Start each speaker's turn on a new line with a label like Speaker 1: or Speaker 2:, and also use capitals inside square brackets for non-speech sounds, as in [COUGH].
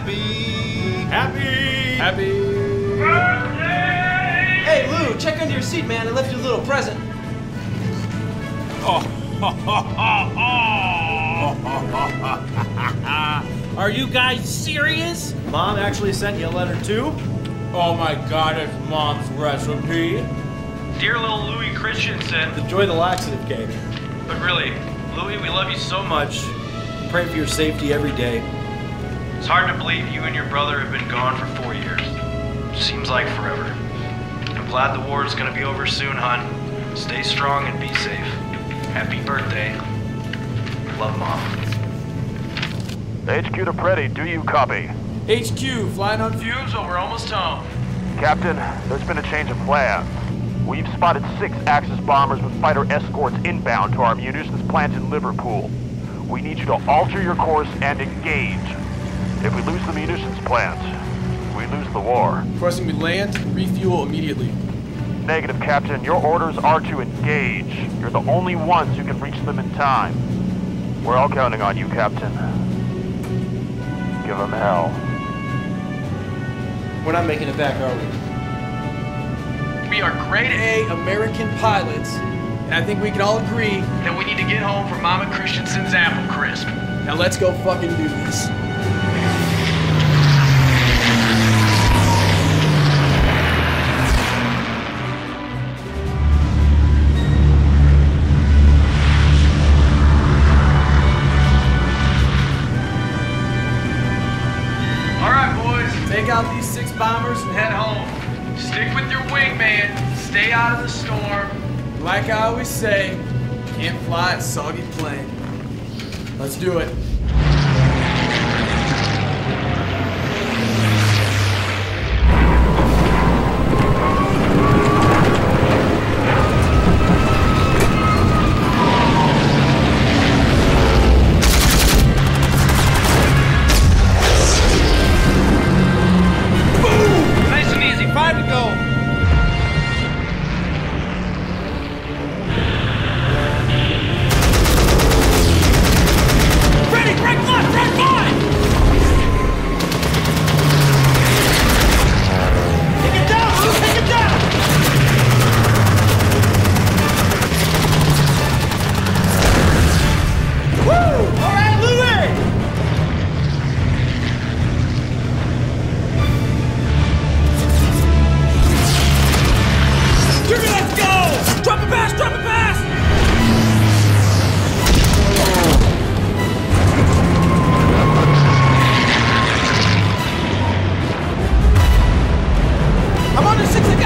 Speaker 1: Happy.
Speaker 2: Happy. Happy.
Speaker 3: Hey, Lou, check under your seat, man. I left you a little present. Oh. [LAUGHS]
Speaker 2: Are you guys serious?
Speaker 3: Mom actually sent you a letter too.
Speaker 2: Oh my god, it's mom's recipe.
Speaker 4: Dear little Louis Christensen,
Speaker 3: Enjoy the laxative cake.
Speaker 4: but really, Louis, we love you so much.
Speaker 3: Pray for your safety every day.
Speaker 4: It's hard to believe you and your brother have been gone for four years. Seems like forever. I'm glad the war is gonna be over soon, hon. Stay strong and be safe. Happy birthday. Love, Mom.
Speaker 5: HQ to Preddy, do you copy?
Speaker 2: HQ, flying on
Speaker 4: Fumes, but we're almost home.
Speaker 5: Captain, there's been a change of plans. We've spotted six Axis bombers with fighter escorts inbound to our munitions plant in Liverpool. We need you to alter your course and engage. If we lose the munitions plant, we lose the war.
Speaker 2: Requesting we land, refuel immediately.
Speaker 5: Negative, Captain. Your orders are to engage. You're the only ones who can reach them in time. We're all counting on you, Captain. Give them hell.
Speaker 3: We're not making it back, are we?
Speaker 2: We are grade A American pilots, and I think we can all agree.
Speaker 4: that we need to get home for Mama Christensen's apple crisp.
Speaker 2: Now let's go fucking do this. And
Speaker 4: head home. Stick with your wingman. Stay out of the storm.
Speaker 2: like I always say, can't fly a soggy plane. Let's do it.